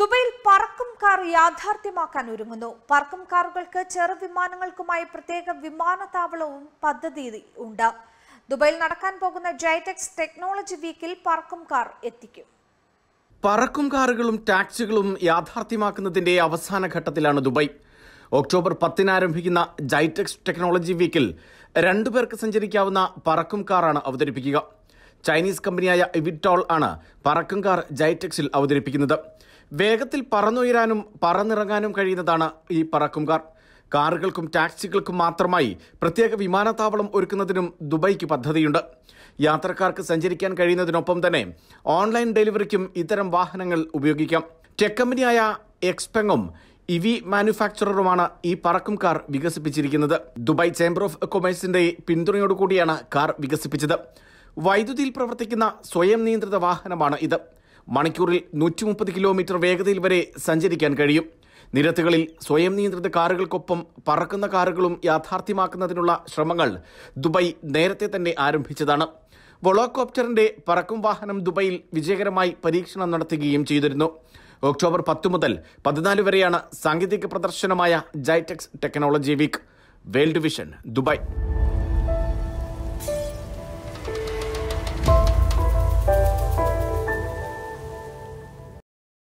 ദുബൈയിൽ പറക്കും കാർ യാഥാർത്ഥ്യമാക്കാൻ ഒരുങ്ങുന്നു. പറക്കും കാറുകൾക്ക് ചെറു വിമാനങ്ങൾക്കുമായി പ്രത്യേക വിമാനത്താവളവും പദ്ധതി ഉണ്ട്. ദുബൈയിൽ നടക്കാൻ പോകുന്ന ജൈടെക്സ് ടെക്നോളജി വീക്കിൽ പറക്കും കാർ എത്തിക്കും. പറക്കും കാറുകളും ടാക്സികളും യാഥാർത്ഥ്യമാക്കുന്നതിന്റെ അവസാന ഘട്ടത്തിലാണ് ദുബായ് ഒക്ടോബർ പത്തിന് ആരംഭിക്കുന്ന ജൈടെക്സ് ടെക്നോളജി വീക്കിൽ രണ്ടു പേർക്ക് സഞ്ചരിക്കാവുന്ന പറക്കും കാറാണ് അവതരിപ്പിക്കുക. ചൈനീസ് കമ്പനിയായ ഇവിറ്റോൾ ആണ് പറക്കും കാർ ജൈടെക്സിൽ അവതരിപ്പിക്കുന്നത്. വേഗത്തിൽ പറന്നുയരാനും പറന്നിറങ്ങാനും കഴിയുന്നതാണ് ഈ പറക്കും കാർ കാറുകൾക്കും ടാക്സികൾക്കും മാത്രമായി പ്രത്യേക വിമാനത്താവളം ഒരുക്കുന്നതിനും ദുബൈക്ക് പദ്ധതിയുണ്ട്. യാത്രക്കാർക്ക് സഞ്ചരിക്കാൻ കഴിയുന്നതിനൊപ്പം തന്നെ ഓൺലൈൻ ഡെലിവറിക്കും ഇത്തരം വാഹനങ്ങൾ ഉപയോഗിക്കാം. ടെക് കമ്പനിയായ എക്സ്പെങ്ങും ഇവി മാനുഫാക്ചററുമാണ് ഈ പറക്കും കാർ വികസിപ്പിച്ചിരിക്കുന്നത്. ദുബായ് ചേംബർ ഓഫ് കൊമേഴ്സിന്റെ പിന്തുണയോടുകൂടിയാണ് കാർ വികസിപ്പിച്ചത്. വൈദ്യുതിയിൽ പ്രവർത്തിക്കുന്ന സ്വയം നിയന്ത്രിത വാഹനമാണ് ഇത്. മണിക്കൂറിൽ നൂറ്റി മുപ്പത് കിലോമീറ്റർ വേഗതയിൽ വരെ സഞ്ചരിക്കാൻ കഴിയും. നിരത്തുകളിൽ സ്വയം നിയന്ത്രിത കാറുകൾക്കൊപ്പം പറക്കുന്ന കാറുകളും യാഥാർത്ഥ്യമാക്കുന്നതിനുള്ള ശ്രമങ്ങൾ ദുബായ് നേരത്തെ തന്നെ ആരംഭിച്ചതാണ്. വൊളോകോപ്റ്ററിന്റെ പറക്കും വാഹനം ദുബായിൽ വിജയകരമായി പരീക്ഷണം നടത്തുകയും ചെയ്തിരുന്നു. ഒക്ടോബർ പത്ത് മുതൽ പതിനാല് വരെയാണ് സാങ്കേതിക പ്രദർശനമായ GITEX technology week. World Vision Dubai.